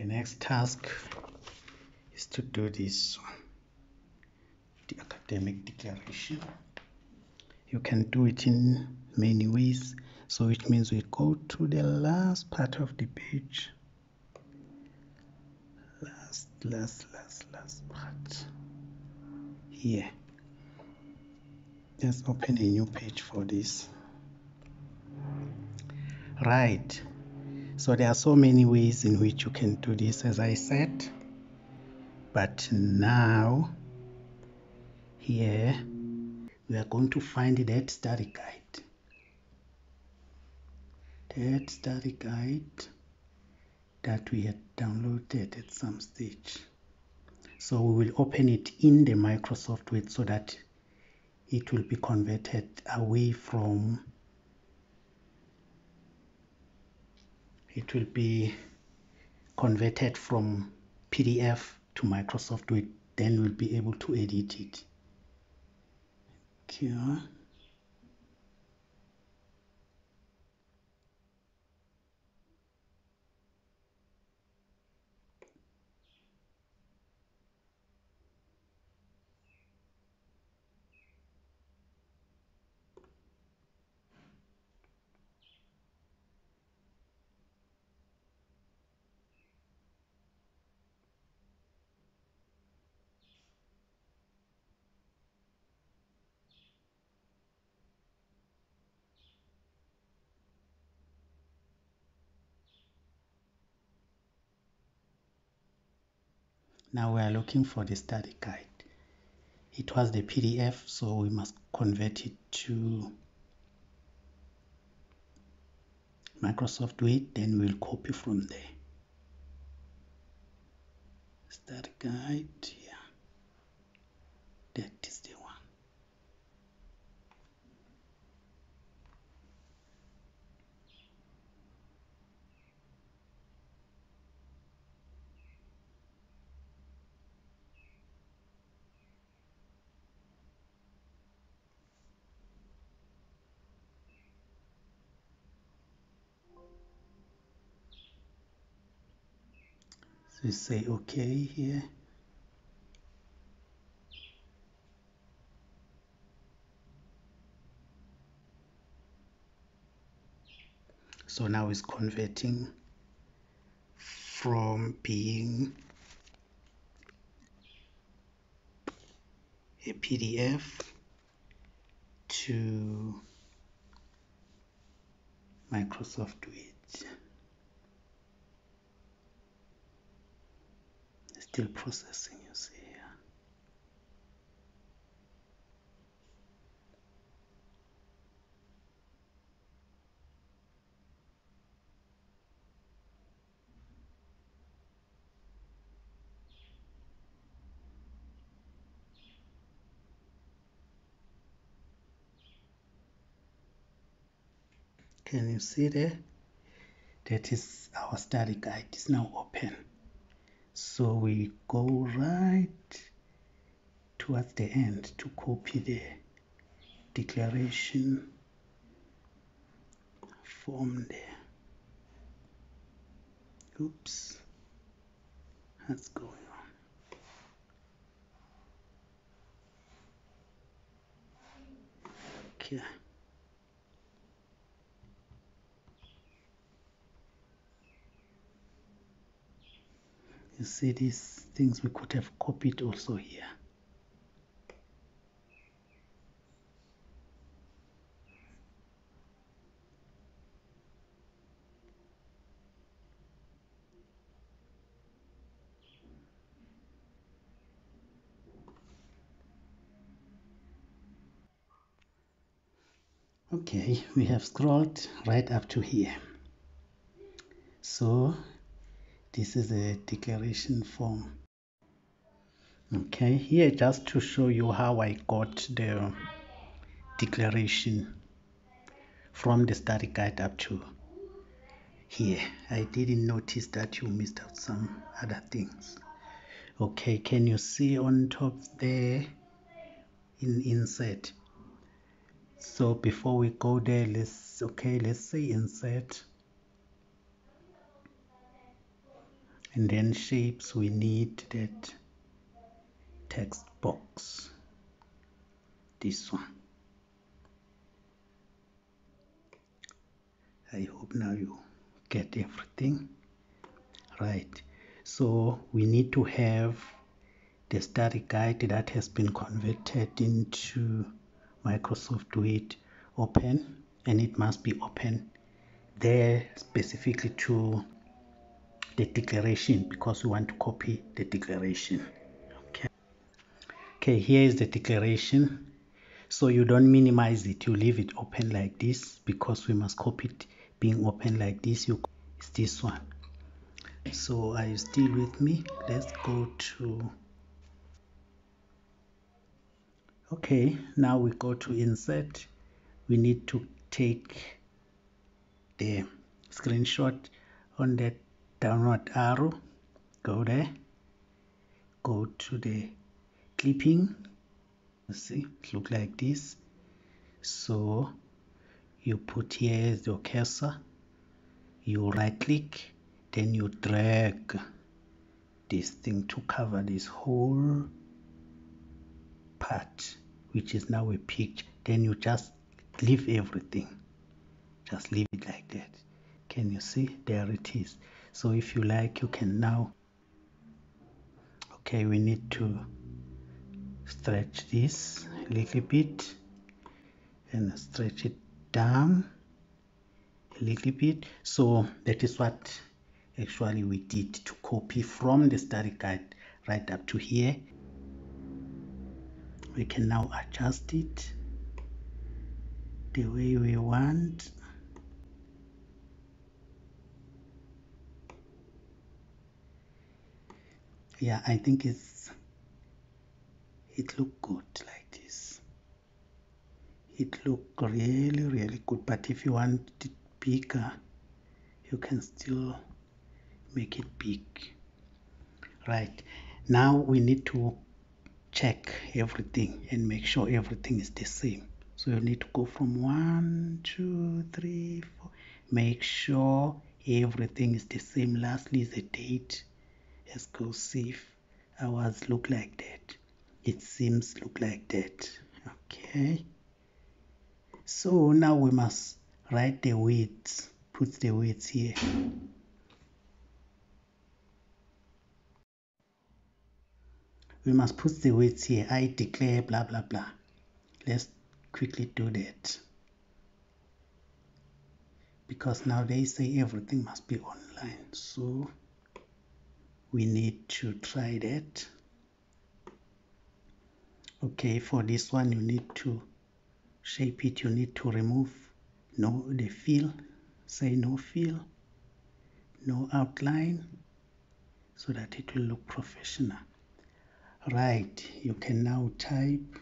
the next task is to do this one the academic declaration. You can do it in many ways. So it means we go to the last part of the page. Last last last last part. Here. Let's open a new page for this. Right so there are so many ways in which you can do this as i said. But now here we are going to find that study guide. That study guide that we had downloaded at some stage. So we will open it in the Microsoft Word so that it will be converted away from it will be converted from PDF to Microsoft Word then we'll be able to edit it. Okay Now we are looking for the study guide. It was the PDF, so we must convert it to Microsoft Word, then we'll copy from there. Study guide, yeah, that is the one. So we say okay here. So now it's converting from being a PDF to Microsoft Word. Still processing, you see. Can you see there? That is our study guide is now open. So we go right towards the end to copy the declaration form there. Oops, what's going on? Okay. You see these things we could have copied also here. Okay, we have scrolled right up to here. So this is a declaration form. Okay, here just to show you how I got the declaration from the study guide up to here. I didn't notice that you missed out some other things. Okay, can you see on top there in insert? So before we go there, let's okay, let's say insert and then shapes we need that text box. This one. I hope now you get everything right. So we need to have the study guide that has been converted into Microsoft Word open and it must be open there specifically to the declaration because we want to copy the declaration. Okay. Okay here is the declaration. So you don't minimize it you leave it open like this because we must copy it being open like this. You it's this one. So are you still with me? Let's go to okay now we go to insert. We need to take the screenshot on that downward arrow. Go there. Go to the clipping. See. Look like this. So you put here your cursor. You right click. Then you drag this thing to cover this whole part which is now a picture. Then you just leave everything. Just leave it like that can you see? There it is. So if you like you can now. Okay we need to stretch this a little bit and stretch it down a little bit. So that is what actually we did to copy from the study guide right up to here. We can now adjust it the way we want yeah i think it's it look good like this. It look really really good but if you want it bigger you can still make it big. Right. Now we need to check everything and make sure everything is the same. So you need to go from one two three four make sure everything is the same. Lastly is the date let's go see if ours look like that? It seems look like that. Okay. So now we must write the weights put the weights here. We must put the weights here. I declare blah blah blah. Let's quickly do that. Because now they say everything must be online. So we need to try that. Okay for this one you need to shape it. You need to remove no the fill. Say no fill no outline so that it will look professional. Right you can now type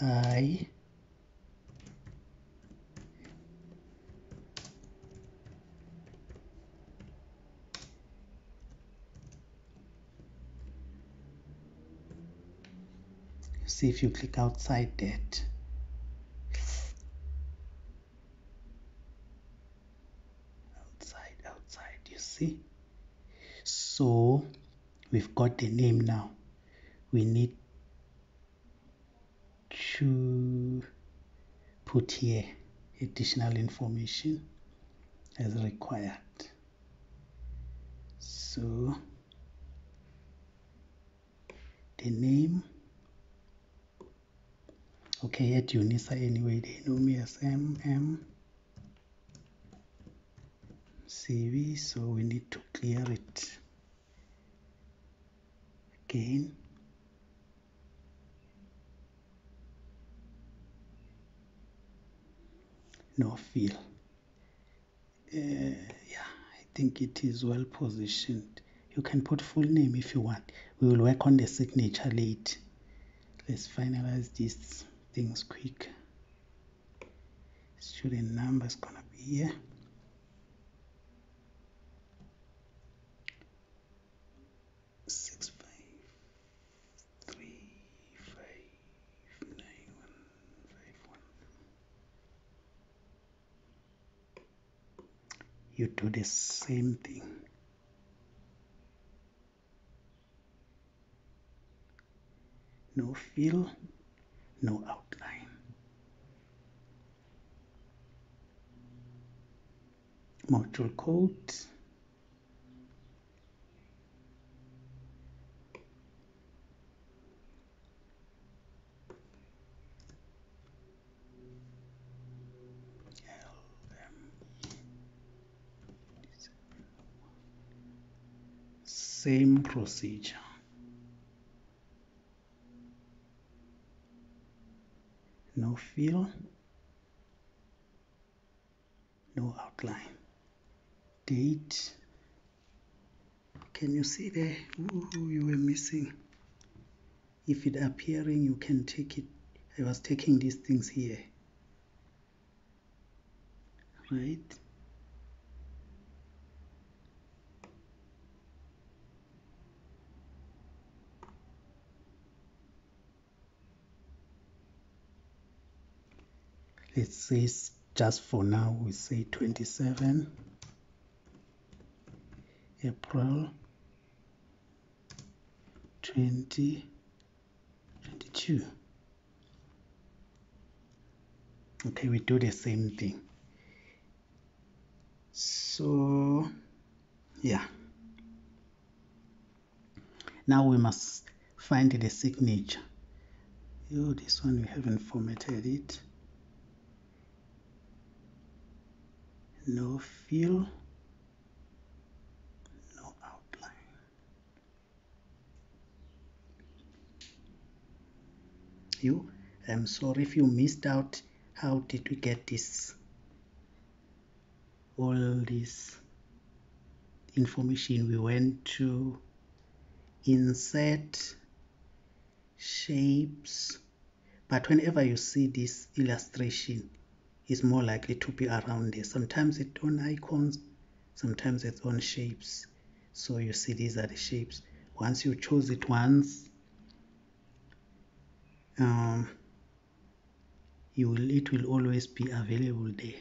I see if you click outside that. Outside outside you see? So we've got the name now. We need to put here additional information as required. So the name okay at unisa anyway they know me as mm cv so we need to clear it again. No feel. Uh, yeah i think it is well positioned. You can put full name if you want. We will work on the signature late. Let's finalize these things quick. Student number is gonna be here. Six five three five nine one five one. You do the same thing. No fill no outline. Module code same procedure no fill no outline. Date. Can you see there? Ooh, you were missing. If it appearing you can take it. I was taking these things here. Right let's say just for now we say 27 April 2022 okay we do the same thing. So yeah. Now we must find the signature. Oh this one we haven't formatted it no fill no outline. You i'm sorry if you missed out. How did we get this all this information? We went to insert shapes. But whenever you see this illustration is more likely to be around there. Sometimes it's on icons, sometimes it's on shapes. So you see these are the shapes. Once you choose it once, um, you will it will always be available there.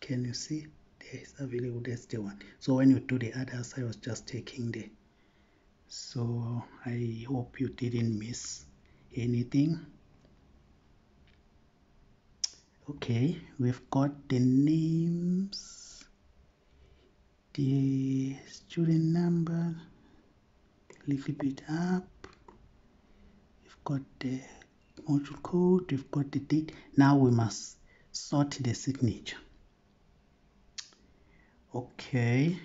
Can you see? There is available. That's the one. So when you do the others, I was just taking the. So I hope you didn't miss anything okay we've got the names the student number a little bit up. We've got the module code we've got the date. Now we must sort the signature. Okay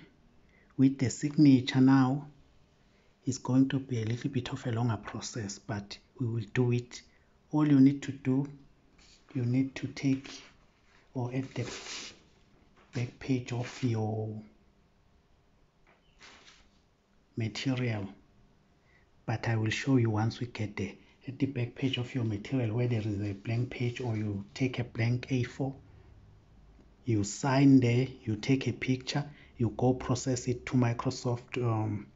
with the signature now it's going to be a little bit of a longer process but we will do it. All you need to do you need to take or at the back page of your material. But I will show you once we get there. At the back page of your material where there is a blank page or you take a blank A4 you sign there you take a picture you go process it to Microsoft um,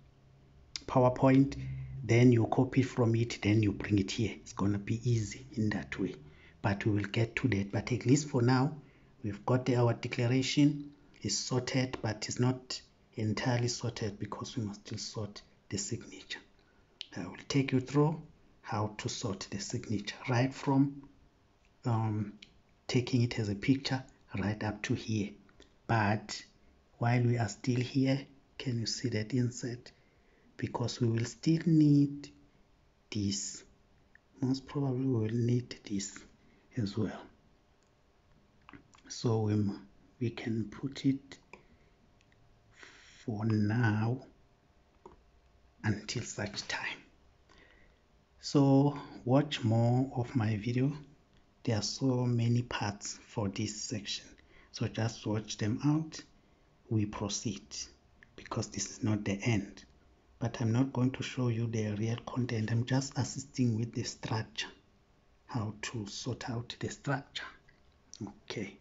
PowerPoint then you copy from it then you bring it here. It's gonna be easy in that way but we will get to that. But at least for now we've got our declaration is sorted but it's not entirely sorted because we must still sort the signature. I will take you through how to sort the signature right from um, taking it as a picture right up to here. But while we are still here can you see that insert? Because we will still need this. Most probably we will need this as well. So we, we can put it for now until such time. So watch more of my video. There are so many parts for this section. So just watch them out. We proceed because this is not the end. But I'm not going to show you the real content. I'm just assisting with the structure how to sort out the structure. Okay